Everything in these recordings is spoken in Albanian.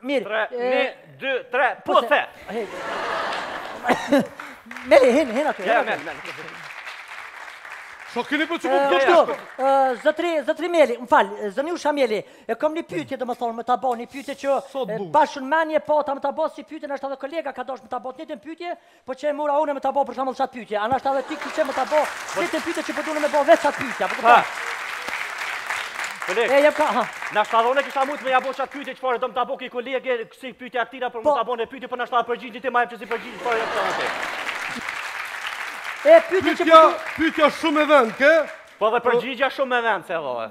Mirë. Tre, një, dy, tre, puse! Meli, hinë, hinë aty. Ja, meli, meli. Shko keni për që më përdo Zotri, zotri Meli, më fal, zonjusha Meli, e kom ni pytje domethonë, me ta bo, ni pytje që bash në menje pata me ta bo, si pytje nashta dhe kolega ka dasht me ta bo, njët pytje, Po qe mora unë me ta bë për shembull qat pyetje, a nashta edhe ti ti ke me ta bë, po ti pyetje që po don me bë vetë qat pyetje, a po kupton? Po le. E jep ka. Nashta dhe unë e kisha mujt me ja bo qat pyetje çfarë do të ta bëj kë kolege, si pyetje aktina për më po. ta bënë pyetje por nashta përgjigjet e majë që si përgjigjet çfarë jep kanë atë. E pyetje që po pyetja shumë me vend, ke? Po dhe përgjigja shumë me vend, se vallë.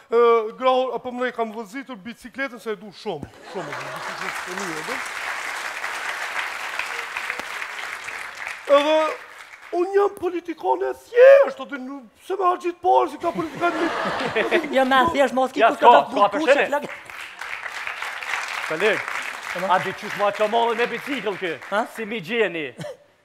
Grahor, apo më ne kam vozitur bicikletën se e du shumë. Shumë e du bicikletën se një e du. Edhe, unë jam politikan e thjeshtë, a din s'dua me harxhit pare si këta politikanë. Jo ma thjesht, mos ki ku të da të ku që flakë. Këllir, a di qysh ma që mollë me bicikl kë, si mi gjeni.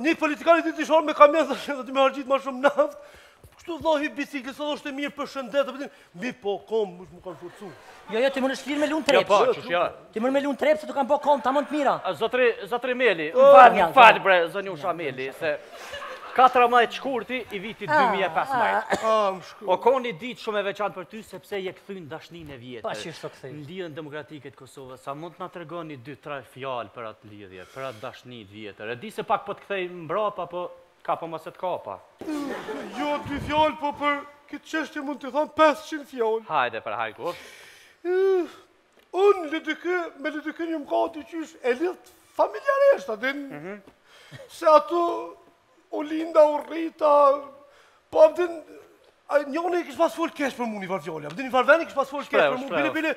Një politikan i ditës i shoh me kamerë, dhe shëtë të me harxhit ma shumë naftë, kështu që hipi biciklës, edhe është e mirë për shëndet, dhe pëtin, mi po, kom, më shumë kam forcu. Jo, jo, ti m'ke shti me lujt rep. Ja, pa, që shja. Ti më me lujt rep, se të kam po kom, ta mund të mira. Zotri, zotri Meli, më fal, bre, zonjusha Meli, se... 14 shkurti i viti 2015. Ah, ah. O kon ni ditë shumë e veçantë për ty, sepse je kthy n'dashninë e vjetër. Pa që ishtë të këthynë. Në Lidhjen Demokratike të Kosovës, a mund të na tregoni 2-3 fjalë për atë? Lidhje, për atë dashni të vjetër. E di se pak po të kthej mbrapa, po kap amo s'e t'kapa. Jo dy fjalë, po për këtë çështje muj t'i thom 500 fjalë. Hajde për hajr. Unë LDK, me LDK jom kon qysh e lidhun familjarisht, a din, mhm. se aty u linda, u rrita, po a din, a njoni kish pas folë keq për mu një farë fjole, a din një farë veni kish pas folë keq për mu, bile, bile,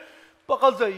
po kallxoj,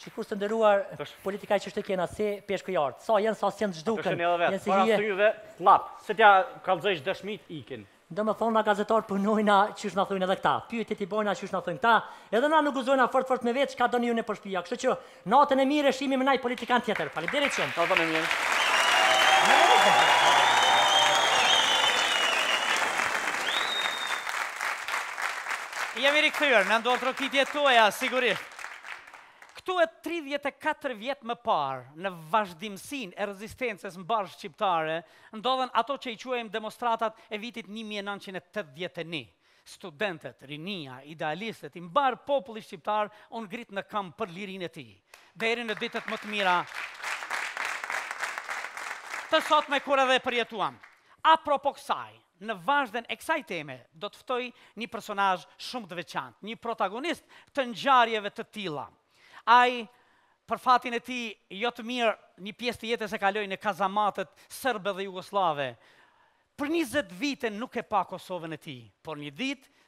Shikues të nderuar, politikanët i kena si peshku i artë. Sa janë, sa s'janë zhduken. E patë edhe vetë, para syve, map. Sa t'ja kallxojsh dëshmitë, ikin. Do me thonë na gazetarët punojna qysh na thojnë edhe këta. Pyetjet i bojna qysh na thojnë këta. Edhe na nuk guzojna fort fort me vet çka doni ju nëpër shpija. Kështu që natën e mirë e shihemi me naj politikan tjetër. Faleminderit shumë. Natën e mirë. Jemi rikthyer, na ndodhën trokitjet tuaja sigurisht. Këtu e tridhjetë e katër vjet më parë, në vazhdimësinë e rezistencës mbarë shqiptare, ndodhën ato që i quajmë demostratat e vitit një mijë e nëntëqind e tetëdhjetë e një. Studentët, rinia, idealistët, i mbarë populli shqiptar u ngrit në këmbë për lirinë e tij. Deri në ditët më të mira të sotme kur edhe e përjetuam. Apropo kësaj, Në vazhdën e kësaj teme do të ftoj një personazh shumë të veçantë, një protagonist të ngjarjeve të tilla. Ai, për fatin e tij jo të mirë, një pjesë të jetës e kaloi në kazamatet serbe dhe jugosllave. Për njëzet vite nuk e pa Kosovën e tij, por një ditë